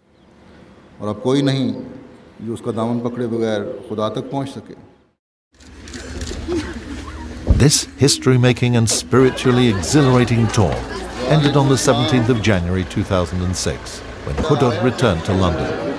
This history making and spiritually exhilarating tour ended on the 17th of January 2006 when Hudur returned to London.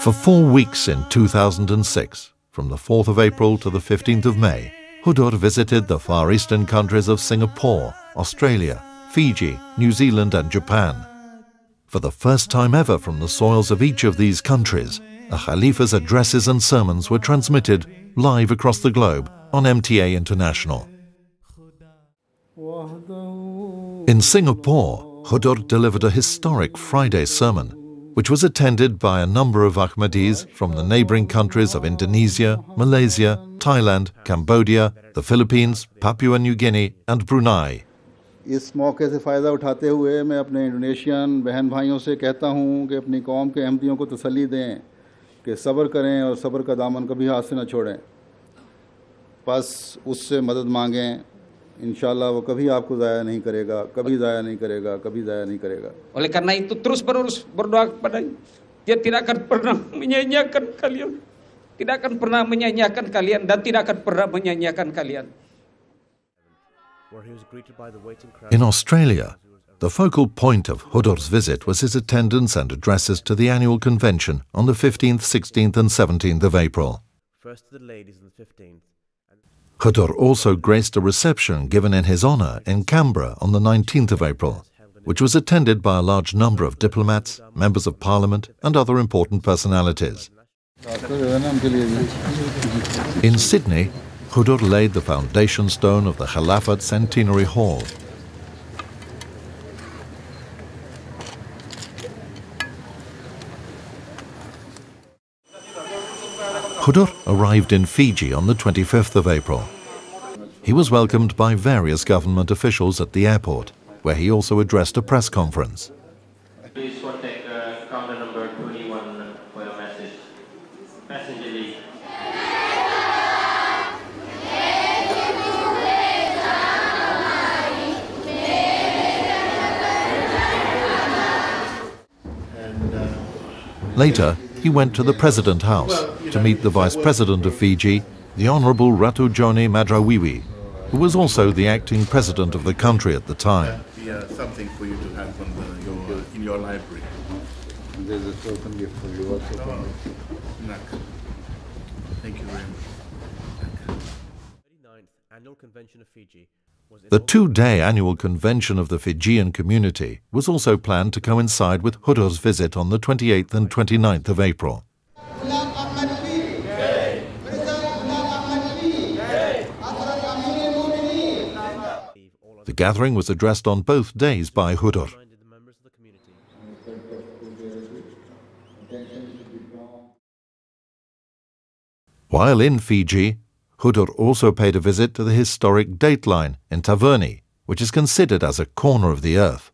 For four weeks in 2006, from the 4th of April to the 15th of May, Hudur visited the Far Eastern countries of Singapore, Australia, Fiji, New Zealand and Japan. For the first time ever from the soils of each of these countries, a Khalifa's addresses and sermons were transmitted live across the globe on MTA International. In Singapore, Hudur delivered a historic Friday sermon, which was attended by a number of Ahmadis from the neighboring countries of Indonesia, Malaysia, Thailand, Cambodia, the Philippines, Papua New Guinea and Brunei. اس موقع سے فائدہ اٹھاتے ہوئے میں اپنے Indonesian بہن بھائیوں سے کہتا ہوں کہ اپنی قوم کے احمدیوں کو تسلی دیں، کہ صبر کریں اور صبر کا دامن کبھی ہاتھ سے نہ چھوڑیں۔ بس اس سے مدد مانگیں۔ انشاءاللہ وہ کبھی آپ کو ضائع نہیں کرے گا، کبھی ضائع نہیں کرے گا، کبھی ضائع نہیں کرے گا۔ oleh karena itu terus berurus berdoa kepadanya dia tidak akan pernah menyanyiakan kalian tidak akan pernah menyanyiakan kalian dan tidak akan pernah menyanyiakan kalian In Australia, the focal point of Hudur's visit was his attendance and addresses to the annual convention on the 15th, 16th and 17th of April. First to the ladies on the 15th. Hudur also graced a reception given in his honour in Canberra on the 19th of April, which was attended by a large number of diplomats, members of parliament and other important personalities. In Sydney, Hudur laid the foundation stone of the Khilafat Centenary Hall. Hudur arrived in Fiji on the 25th of April. He was welcomed by various government officials at the airport, where he also addressed a press conference. Later, he went to the President House to meet the Vice President of Fiji, the Honorable Ratu Joni Madraiwiwi, who was also the acting president of the country at the time. Yeah, uh, something for you to have on the, your, in your library. There's a token gift for you also. Oh, Thank you very much. 39th Annual Convention of Fiji the two-day annual convention of the Fijian community was also planned to coincide with Hudur's visit on the 28th and 29th of April. The gathering was addressed on both days by Hudur. While in Fiji, Hudur also paid a visit to the historic dateline in Taveuni, which is considered as a corner of the earth.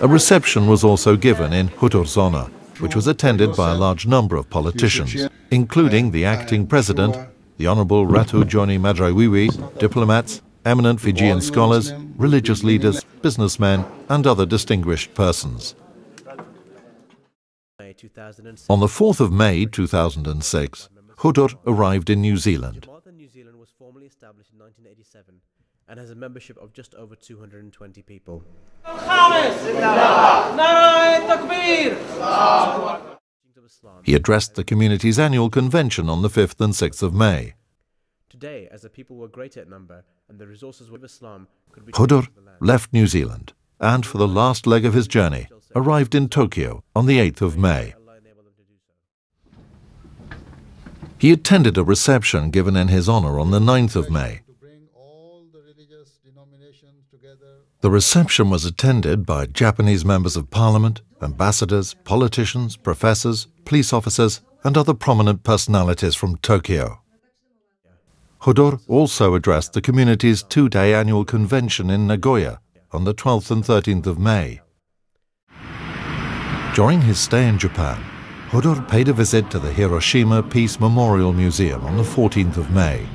A reception was also given in Hudur's honor, which was attended by a large number of politicians, including the acting president, the Honorable Ratu Joni Madraiwiwi, diplomats, eminent Fijian scholars, religious leaders, businessmen, and other distinguished persons. On the 4th of May 2006, Hudur arrived in New Zealand. Jamaat New Zealand was formally established in 1987 and has a membership of just over 220 people. He addressed the community's annual convention on the 5th and 6th of May. Today, as the people were greater at number and the resources of Islam could be Hudur left New Zealand and, for the last leg of his journey, arrived in Tokyo on the 8th of May. He attended a reception given in his honor on the 9th of May. The reception was attended by Japanese members of parliament, ambassadors, politicians, professors, police officers, and other prominent personalities from Tokyo. Hudur also addressed the community's two-day annual convention in Nagoya on the 12th and 13th of May. During his stay in Japan, Hudur paid a visit to the Hiroshima Peace Memorial Museum on the 14th of May.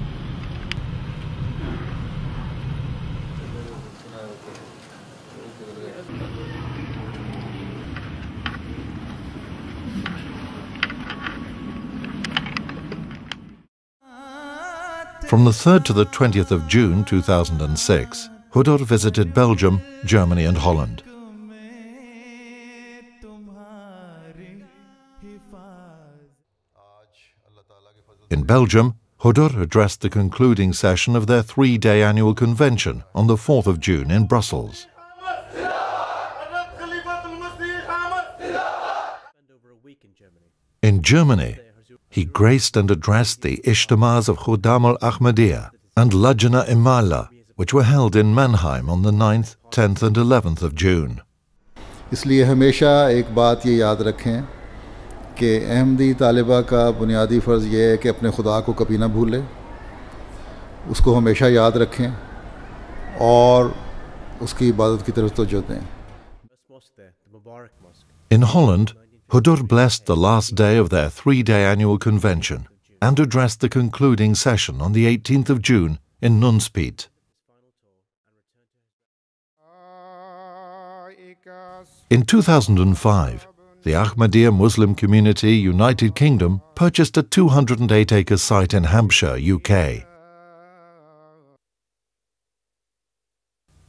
From the 3rd to the 20th of June 2006, Hudur visited Belgium, Germany and Holland. In Belgium, Hudur addressed the concluding session of their three-day annual convention on the 4th of June in Brussels. In Germany, he graced and addressed the Ishtamars of Khudamul al-Ahmadiyya and Lajna Imaillah, which were held in Mannheim on the 9th, 10th and 11th of June. इसलिए हमेशा एक बात ये याद रखें कि अहमदी तालिबा का बुनियादी फ़र्ज़ ये है कि अपने खुदा को कभी ना भूलें। उसको हमेशा याद रखें और उसकी इबादत की तरफ तोजह दें। In Holland, Hudur blessed the last day of their three-day annual convention and addressed the concluding session on the 18th of June in Nunspeet. In 2005, the Ahmadiyya Muslim Community United Kingdom purchased a 208-acre site in Hampshire, UK.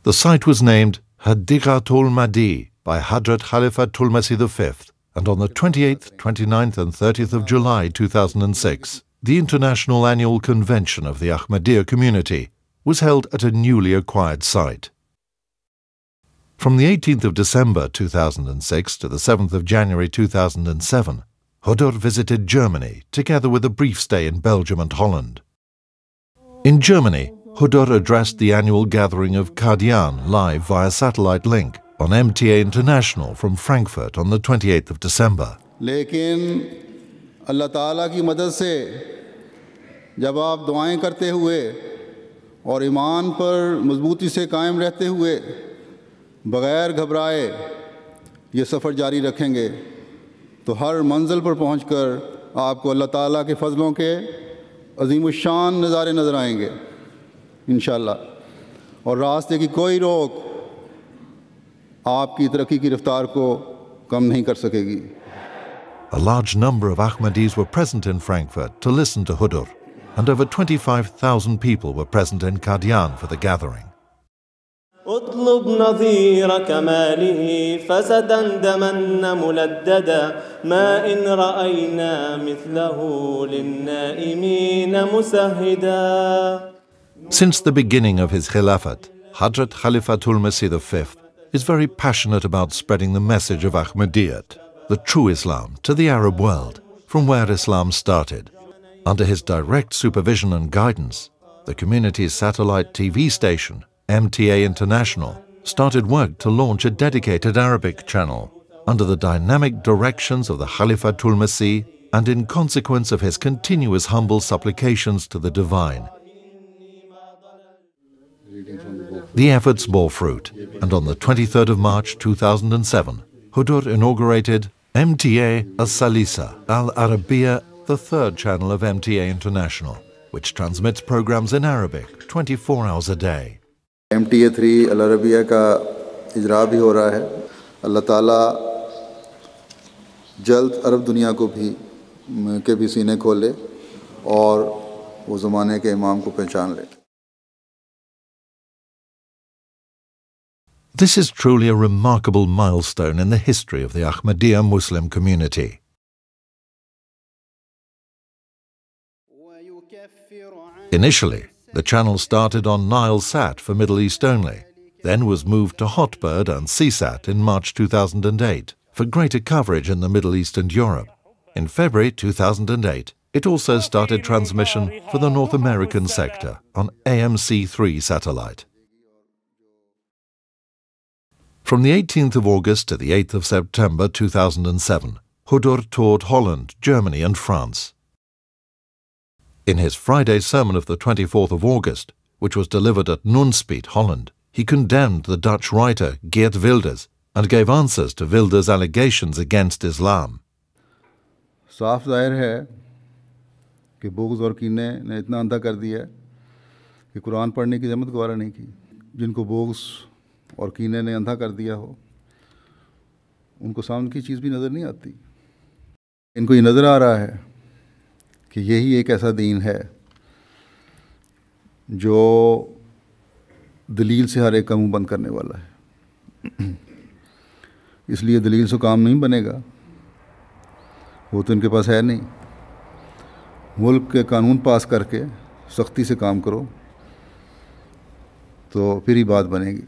The site was named Hadiqatul Mahdi by Hadrat Khalifatul Masih V, and on the 28th, 29th and 30th of July 2006, the International Annual Convention of the Ahmadiyya Community was held at a newly acquired site. From the 18th of December 2006 to the 7th of January 2007, Hudur visited Germany together with a brief stay in Belgium and Holland. In Germany, Hudur addressed the annual gathering of Qadian live via satellite link on MTA International from Frankfurt on the 28th of December. लेकिन अल्लाह ताला की मदद से जब आप दुआएं करते हुए और ईमान पर मजबूती से कायम रहते हुए बग़ैर घबराए ये सफ़र जारी रखेंगे तो हर मंजिल पर पहुंचकर आपको अल्लाह ताला के फ़ज़लों के अजीम शान नज़ारे नज़र आएंगे इन और रास्ते की कोई रोक a large number of Ahmadis were present in Frankfurt to listen to Hudur, and over 25,000 people were present in Qadian for the gathering. اطلب Nazir كماله ملددا ما إن رأينا مثله للنائمين مسهدا Since the beginning of his Khilafat, Hadrat Khalifatul Masih V is very passionate about spreading the message of Ahmadiyyat, the true Islam, to the Arab world, from where Islam started. Under his direct supervision and guidance, the community's satellite TV station, MTA International, started work to launch a dedicated Arabic channel under the dynamic directions of the Khalifatul Masih, and in consequence of his continuous humble supplications to the divine. The efforts bore fruit, and on the 23rd of March 2007, Hudur inaugurated MTA As-Salisa Al Arabiya, the third channel of MTA International, which transmits programs in Arabic 24 hours a day. MTA 3 Al Arabiya का इजरा भी हो रहा है अल्लाह ताला जल्द अरब दुनिया को भी के भी सीने खोले और वो ज़माने के इमाम को पहचान ले This is truly a remarkable milestone in the history of the Ahmadiyya Muslim community. Initially, the channel started on Nile Sat for Middle East only, then was moved to Hotbird and CSAT in March 2008 for greater coverage in the Middle East and Europe. In February 2008, it also started transmission for the North American sector on AMC-3 satellite. From the 18th of August to the 8th of September 2007, Hudur toured Holland, Germany and France. In his Friday sermon of the 24th of August, which was delivered at Nunspeet, Holland, he condemned the Dutch writer Geert Wilders and gave answers to Wilders' allegations against Islam. साफ जाहिर है कि बोग्स और कीने ने इतना अंधा कर दिया कि कुरान पढ़ने की जहमत गवारा नहीं की जिनको اور کینے نے اندھا کر دیا ہو۔ ان کو سامنے کی چیز بھی نظر نہیں آتی۔ ان کو یہ نظر آ رہا ہے کہ یہی ایک ایسا دین ہے جو دلیل سے ہر ایک کا منہ بند کرنے والا ہے۔ اس لیے دلیل سے کام نہیں بنے گا۔ وہ تو ان کے پاس ہے نہیں۔ ملک کے قانون پاس کر کے سختی سے کام کرو تو پھر ہی بات بنے گی۔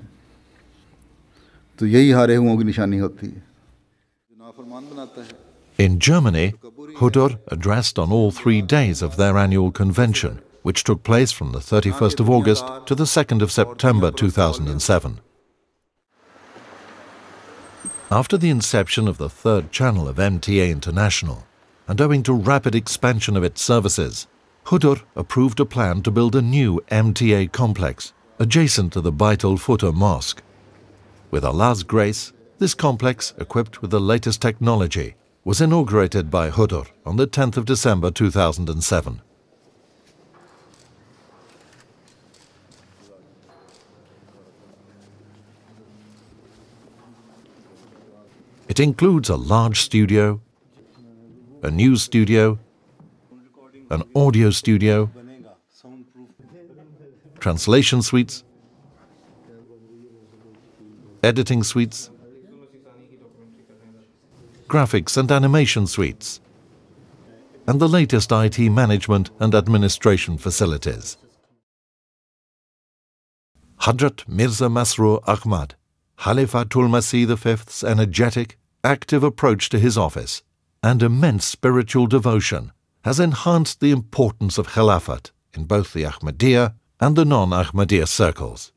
In Germany, Hudur addressed on all three days of their annual convention, which took place from the 31st of August to the 2nd of September 2007. After the inception of the third channel of MTA International, and owing to rapid expansion of its services, Hudur approved a plan to build a new MTA complex adjacent to the Baitul Futuh Mosque. With Allah's grace, this complex, equipped with the latest technology, was inaugurated by Hudur on the 10th of December 2007. It includes a large studio, a news studio, an audio studio, translation suites, editing suites, graphics and animation suites, and the latest IT management and administration facilities. Hadrat Mirza Masroor Ahmad, Khalifatul Masih V's energetic, active approach to his office and immense spiritual devotion has enhanced the importance of Khilafat in both the Ahmadiyya and the non-Ahmadiyya circles.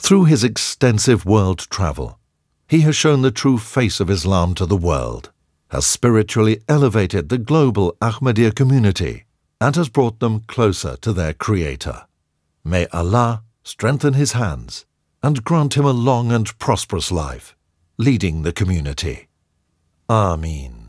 Through his extensive world travel, he has shown the true face of Islam to the world, has spiritually elevated the global Ahmadiyya community, and has brought them closer to their Creator. May Allah strengthen his hands and grant him a long and prosperous life, leading the community. Ameen.